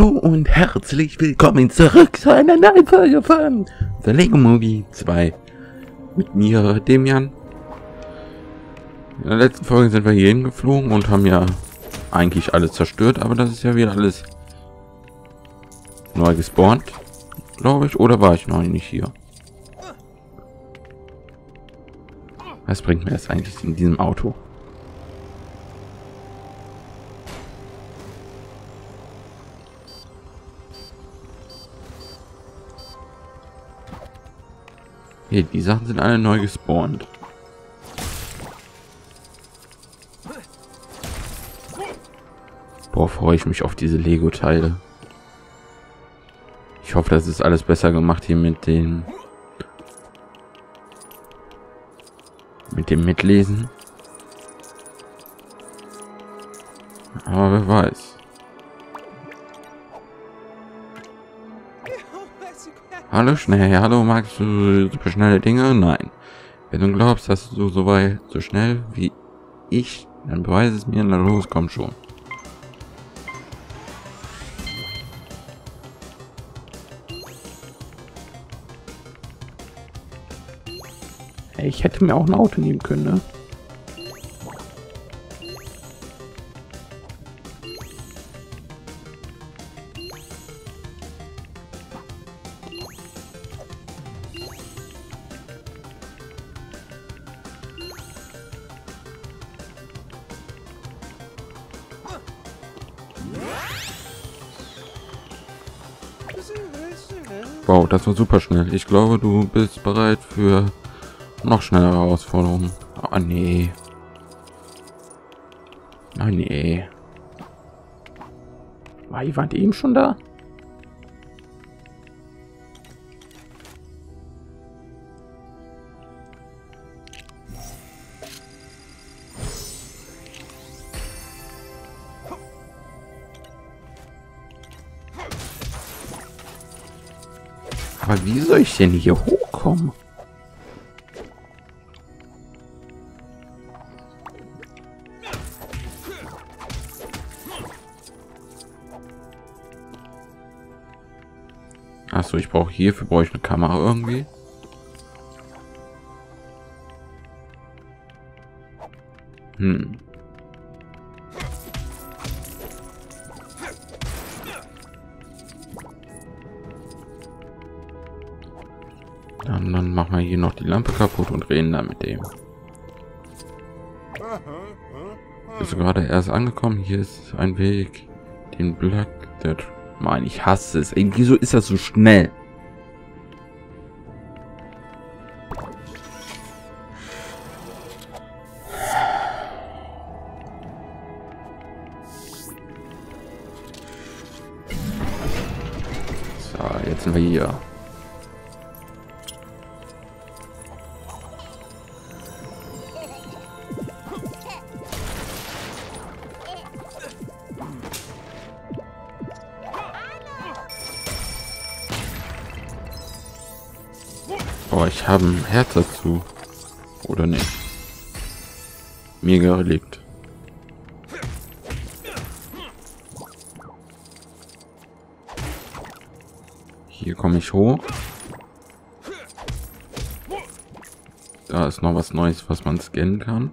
Hallo und herzlich willkommen zurück zu einer neuen Folge von The Lego Movie 2. Mit mir, dem Jan. In der letzten Folge sind wir hier hingeflogen und haben ja eigentlich alles zerstört, aber das ist ja wieder alles neu gespawnt, glaube ich. Oder war ich noch nicht hier? Was bringt mir das eigentlich in diesem Auto? Hier, die Sachen sind alle neu gespawnt. Boah, freue ich mich auf diese Lego-Teile. Ich hoffe, das ist alles besser gemacht hier mit den... Mit dem Mitlesen. Aber wer weiß. Hallo schnell, hallo magst du super schnelle Dinge? Nein. Wenn du glaubst, dass du so weit so schnell wie ich, dann beweise es mir, na los, komm schon. Ich hätte mir auch ein Auto nehmen können, ne? Das war super schnell. Ich glaube, du bist bereit für noch schnellere Herausforderungen. Oh nee. Oh nee. War jemand eben schon da? Wie soll ich denn hier hochkommen? Achso, ich brauche hierfür brauche ich eine Kamera irgendwie. Hm. Dann, dann machen wir hier noch die Lampe kaputt und reden dann mit dem. Bist du gerade erst angekommen? Hier ist ein Weg, den Black der Mann, ich hasse es. Ey, wieso ist das so schnell? So, jetzt sind wir hier. Ich habe ein Herz dazu. Oder nicht? Mir gelegt. Hier komme ich hoch. Da ist noch was Neues, was man scannen kann.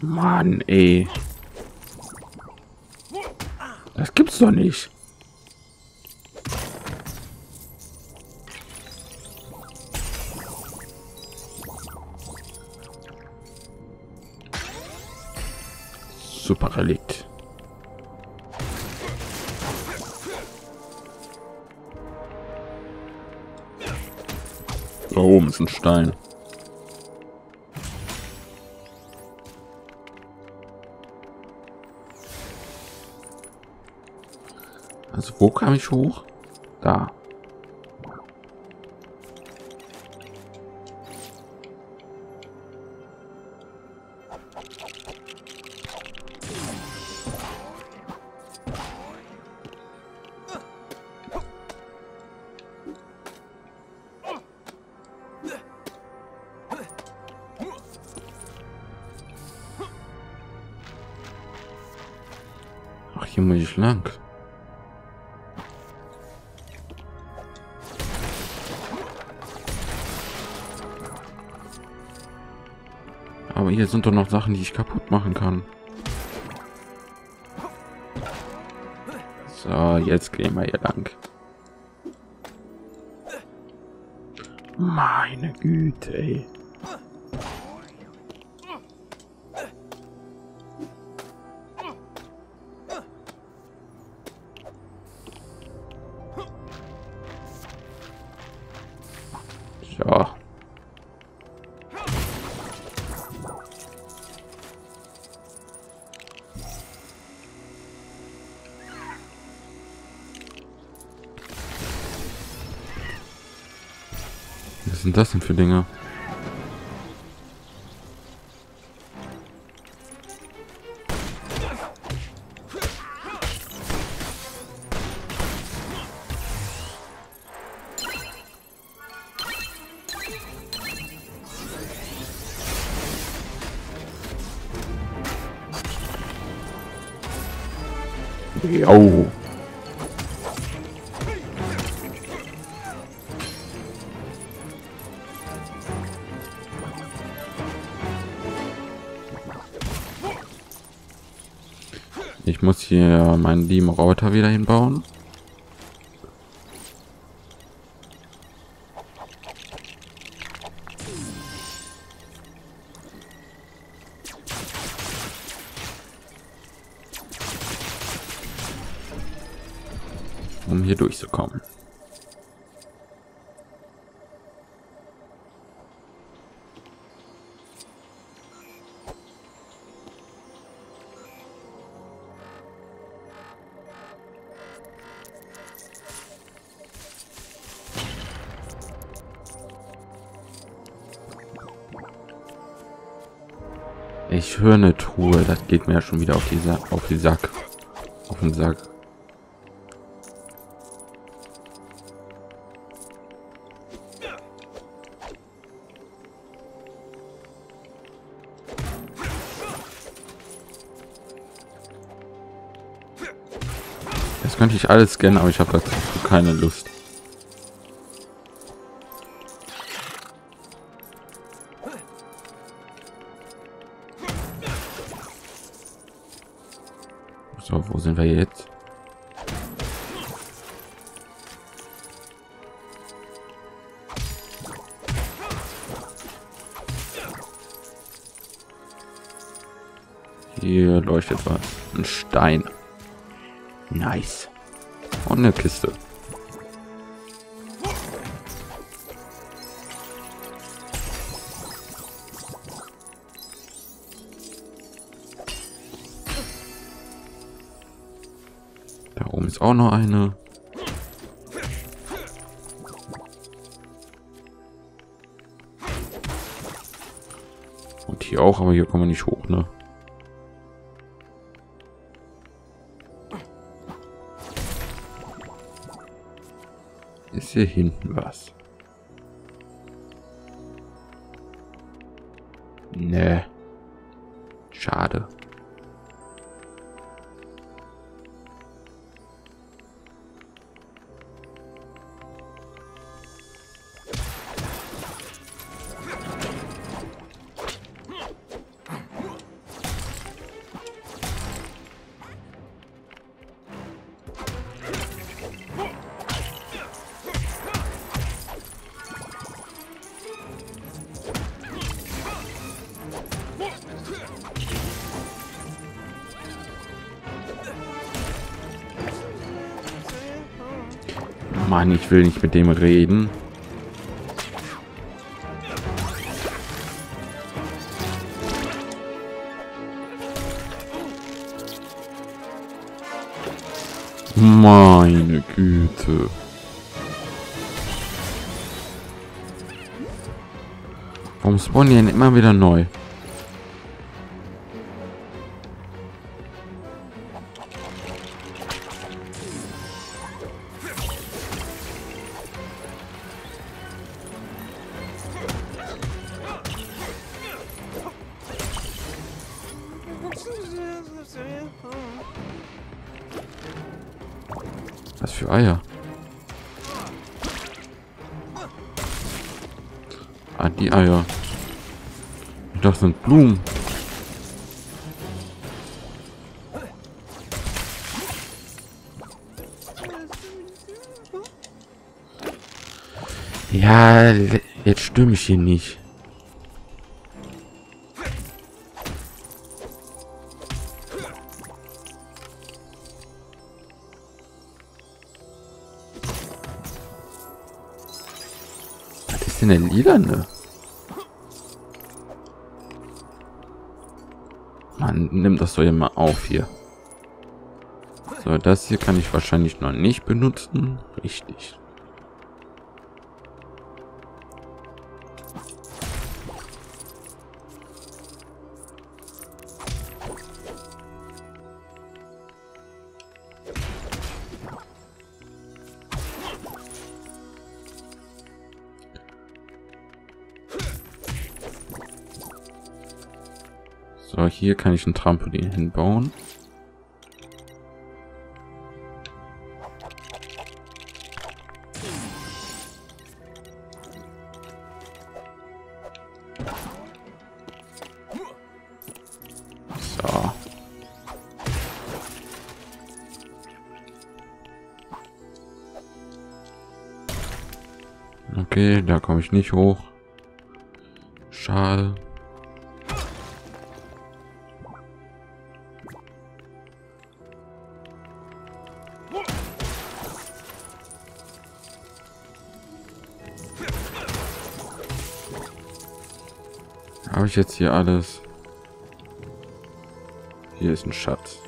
Mann, ey. Das gibt's doch nicht. Super Relikt. Da oben ist ein Stein. Also wo kam ich hoch? Da. Aber hier sind doch noch Sachen, die ich kaputt machen kann. So, jetzt gehen wir hier lang. Meine Güte, ey. Was sind das denn für Dinge? Jo. Hier meinen lieben Roboter wieder hinbauen. Um hier durchzukommen. Ich höre eine Truhe, das geht mir ja schon wieder auf die, Sa auf die Sack. Auf den Sack. Das könnte ich alles scannen, aber ich habe dazu keine Lust. Hier leuchtet was. Ein Stein. Nice. Und eine Kiste. Da oben ist auch noch eine. Und hier auch, aber hier kommen wir nicht hoch, ne? Ist hier hinten was? Ne. Schade. Mann, ich will nicht mit dem reden. Meine Güte. Warum spawnen die immer wieder neu? Was für Eier? Ah, die Eier. Ich sind Blumen. Ja, jetzt stimme ich hier nicht. Ist denn der Lilane? Mann, nimm das doch immer auf hier. So, das hier kann ich wahrscheinlich noch nicht benutzen. Richtig. Hier kann ich ein Trampolin hinbauen. Okay, da komme ich nicht hoch. Jetzt hier alles? Hier ist ein Schatz.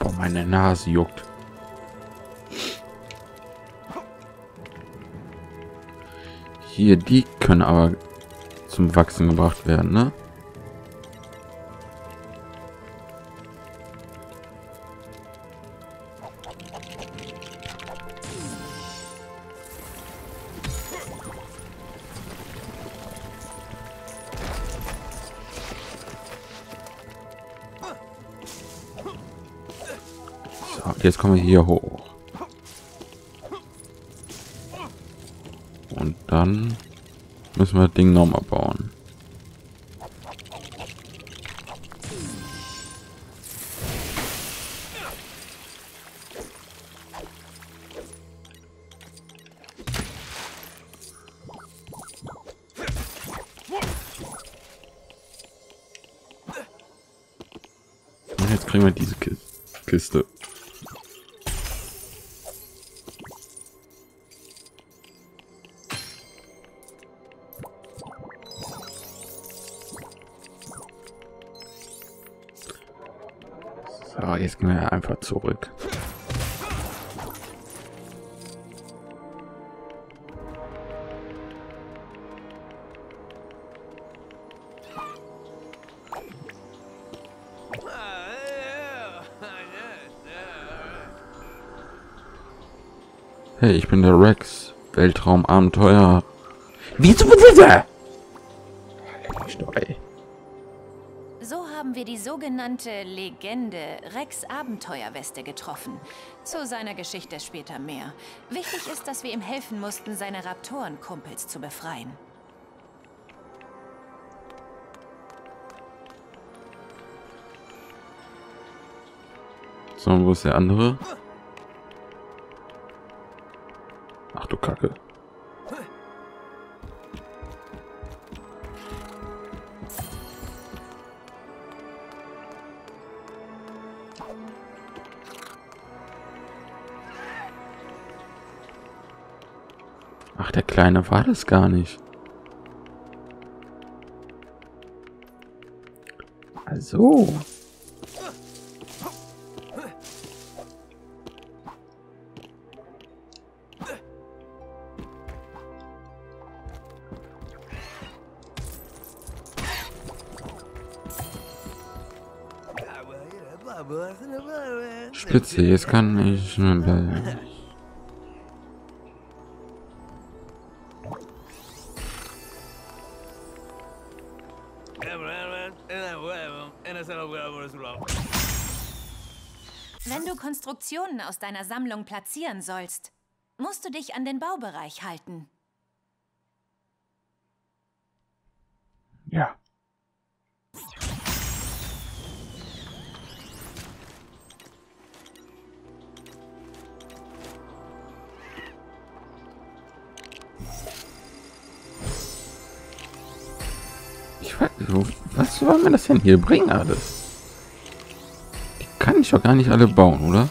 Boah, meine Nase juckt. Hier, die können aber zum Wachsen gebracht werden, ne? Jetzt kommen wir hier hoch. Und dann müssen wir das Ding nochmal bauen. Und jetzt kriegen wir diese Ki- Kiste. So, jetzt gehen wir einfach zurück. Hey, ich bin der Rex. Weltraumabenteuer. Wieso bitte? Sogenannte Legende Rex Abenteuerweste getroffen. Zu seiner Geschichte später mehr. Wichtig ist, dass wir ihm helfen mussten, seine Raptorenkumpels zu befreien. So, wo ist der andere? Ach du Kacke. Kleine war das gar nicht. Also. Spitze, jetzt kann ich... Konstruktionen aus deiner Sammlung platzieren sollst, musst du dich an den Baubereich halten. Ja. Ich weiß, was soll mir das denn hier bringen alles? Die kann ich doch gar nicht alle bauen, oder?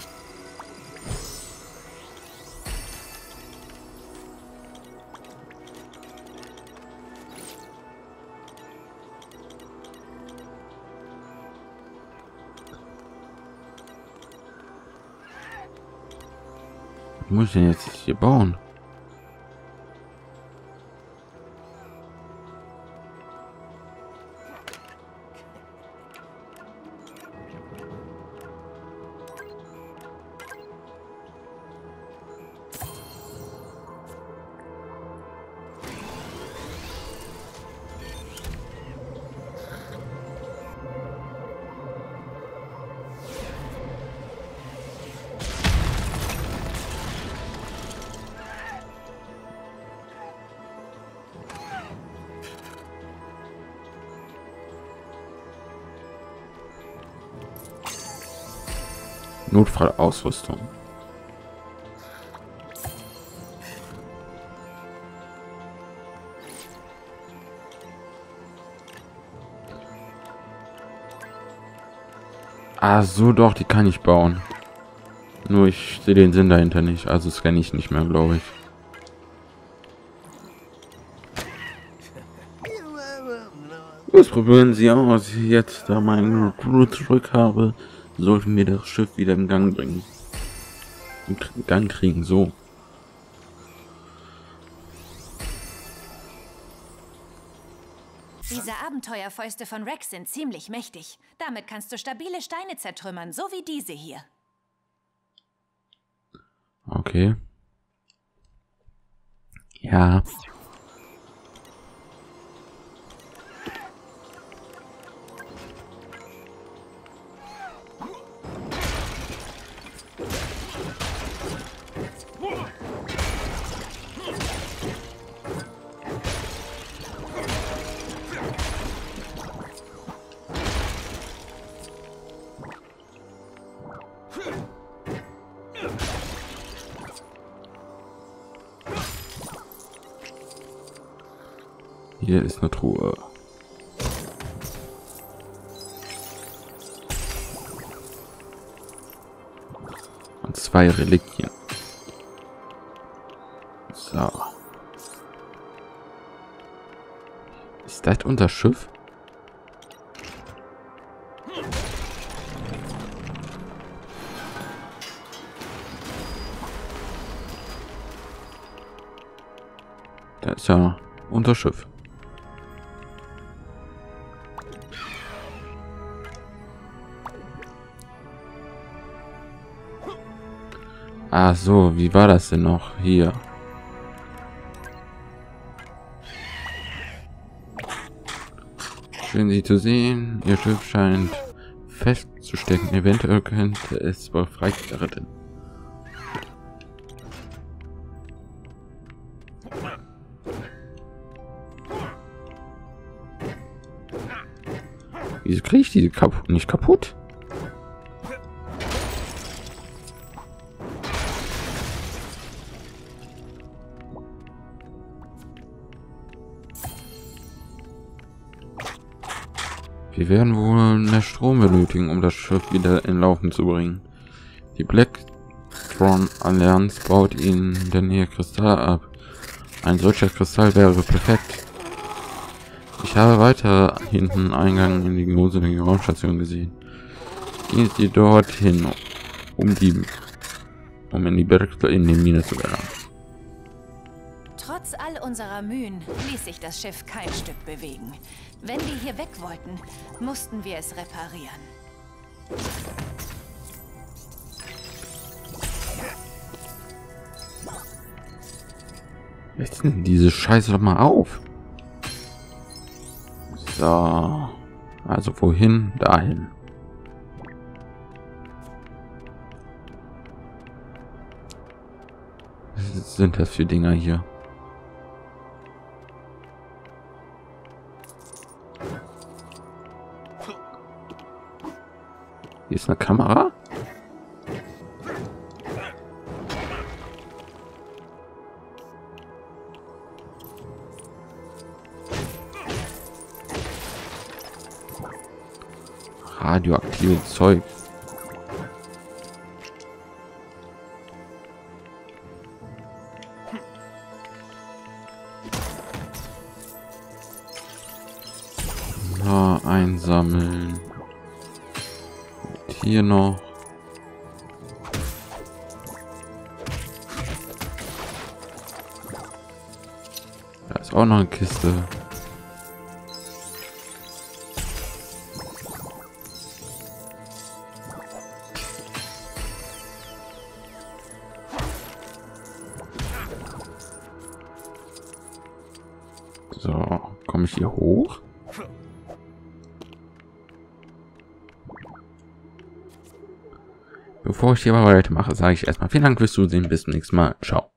Denn jetzt hier bauen? Notfallausrüstung. Ah, so doch, die kann ich bauen. Nur ich sehe den Sinn dahinter nicht, also scanne ich nicht mehr, glaube ich. Was probieren Sie aus, jetzt da mein Crew zurück habe sollten wir das Schiff wieder in Gang bringen. In Gang kriegen, so. Diese Abenteuerfäuste von Rex sind ziemlich mächtig. Damit kannst du stabile Steine zertrümmern, so wie diese hier. Okay. Ja. Hier ist eine Truhe. Und zwei Reliquien. So. Ist das unser Schiff? Da ist ja unser Schiff. Ah so, wie war das denn noch hier? Schön Sie zu sehen. Ihr Schiff scheint festzustecken. Eventuell könnte es befreit werden. Wieso kriege ich diese kaputt nicht kaputt? Wir werden wohl mehr Strom benötigen, um das Schiff wieder in Laufen zu bringen. Die Blacktron Allianz baut ihn in der Nähe Kristall ab. Ein solcher Kristall wäre perfekt. Ich habe weiter hinten Eingang in die gruselige Raumstation gesehen. Gehen Sie dorthin, um die, um in die Berg in die Mine zu gelangen. All unserer Mühen ließ sich das Schiff kein Stück bewegen. Wenn wir hier weg wollten, mussten wir es reparieren. Jetzt diese Scheiße doch mal auf. So. Also wohin? Dahin. Was sind das für Dinger hier? Ist eine Kamera. Radioaktives Zeug. Einsammeln. Hier noch. Da ist auch noch eine Kiste. Ich hier weitermache, sage ich erstmal vielen Dank fürs Zusehen. Bis zum nächsten Mal. Ciao.